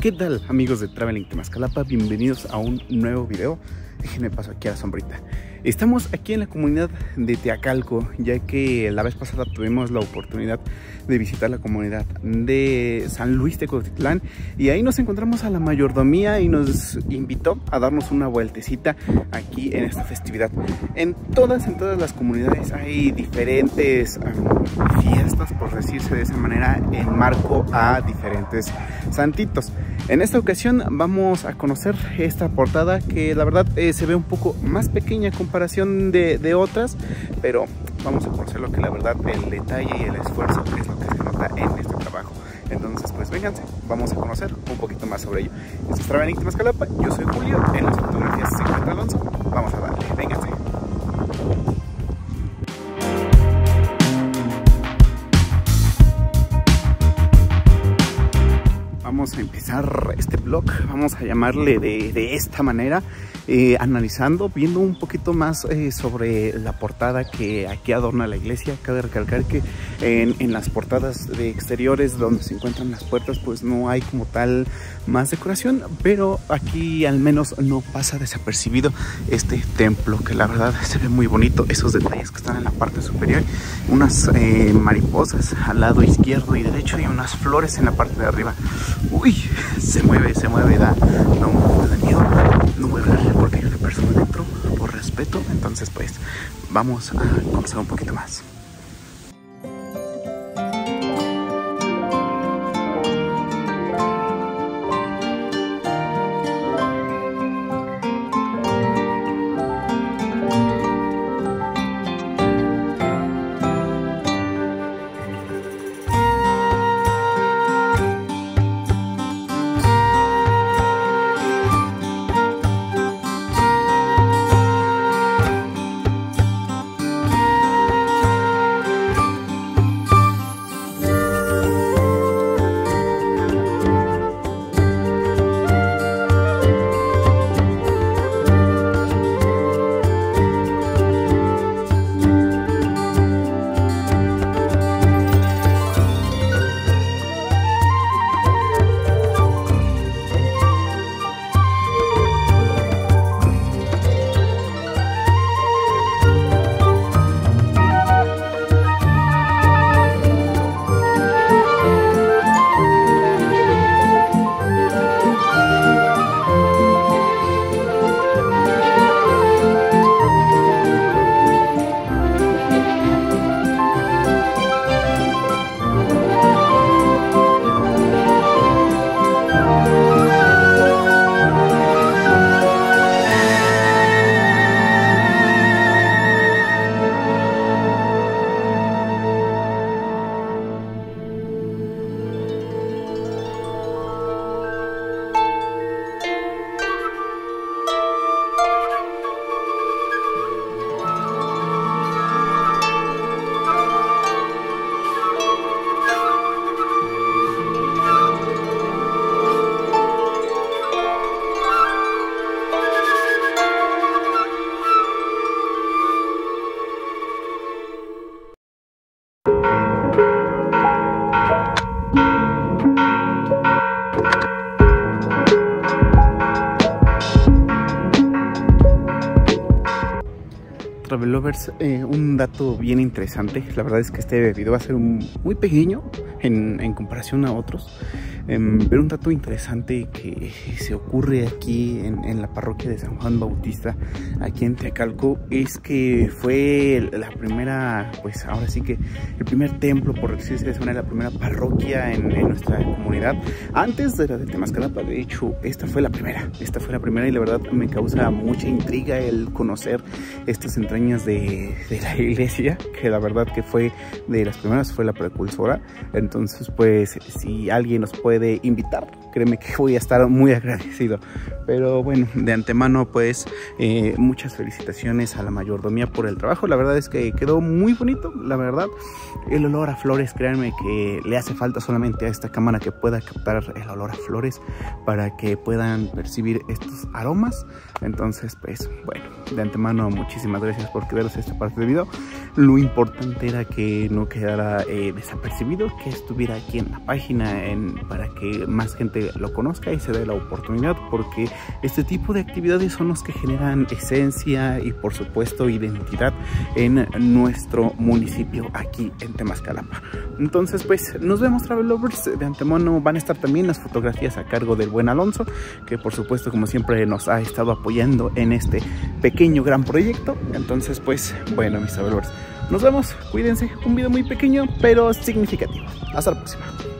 ¿Qué tal amigos de Traveling Temascalapa? Bienvenidos a un nuevo video. Déjenme paso aquí a la sombrita. Estamos aquí en la comunidad de Teacalco, ya que la vez pasada tuvimos la oportunidad de visitar la comunidad de San Luis de Cotitlán y ahí nos encontramos a la mayordomía y nos invitó a darnos una vueltecita aquí en esta festividad. En todas, en todas las comunidades hay diferentes um, fiestas, por decirse de esa manera, en marco a diferentes santitos. En esta ocasión vamos a conocer esta portada que la verdad eh, se ve un poco más pequeña comparación de, de, otras, pero vamos a conocer lo que la verdad el detalle y el esfuerzo es lo que se nota en este trabajo. Entonces, pues vénganse, vamos a conocer un poquito más sobre ello. Esto es Traveling Mascalapa, yo soy Julio, en las fotografías se encuentra Alonso, vamos a darle, vénganse. Vamos a empezar este blog, vamos a llamarle de, de esta manera eh, analizando, viendo un poquito más eh, sobre la portada que aquí adorna la iglesia. Cabe recalcar que en, las portadas de exteriores donde se encuentran las puertas pues no hay como tal más decoración, pero aquí al menos no pasa desapercibido este templo que la verdad se ve muy bonito, esos detalles que están en la parte superior, unas eh, mariposas al lado izquierdo y derecho y unas flores en la parte de arriba. Uy, se mueve, se mueve, da, da un poco de miedo, no voy a hablar porque hay una persona dentro por respeto, entonces pues vamos a conocer un poquito más. Eh, un dato bien interesante. La verdad es que este video va a ser muy pequeño en, comparación a otros. Eh, pero un dato interesante que se ocurre aquí en, en, la parroquia de San Juan Bautista, aquí en Teacalco, es que fue la primera, pues ahora sí que el primer templo, por decirse de manera, la primera parroquia en, en nuestra comunidad. Antes de la de Temascalapa, de hecho, esta fue la primera. Esta fue la primera y la verdad me causa mucha intriga el conocer estas entrañas de, de, la iglesia, que la verdad que fue de las primeras, fue la precursora. Entonces, pues, si alguien nos puede invitar, créeme que voy a estar muy agradecido. Pero bueno, de antemano, pues, eh, muchas felicitaciones a la mayordomía por el trabajo. La verdad es que quedó muy bonito, la verdad. El olor a flores, créanme que le hace falta solamente a esta cámara que pueda captar el olor a flores para que puedan percibir estos aromas. Entonces, pues, bueno de antemano muchísimas gracias por quedarse esta parte del video. Lo importante era que no quedara eh, desapercibido, que estuviera aquí en la página en, para que más gente lo conozca y se dé la oportunidad porque este tipo de actividades son los que generan esencia y por supuesto identidad en nuestro municipio aquí en Temascalapa. Entonces pues nos vemos Travel Lovers, de antemano van a estar también las fotografías a cargo del buen Alonso que por supuesto como siempre nos ha estado apoyando en este pequeño gran proyecto. Entonces pues bueno mis Lovers, nos vemos, cuídense, un video muy pequeño pero significativo. Hasta la próxima.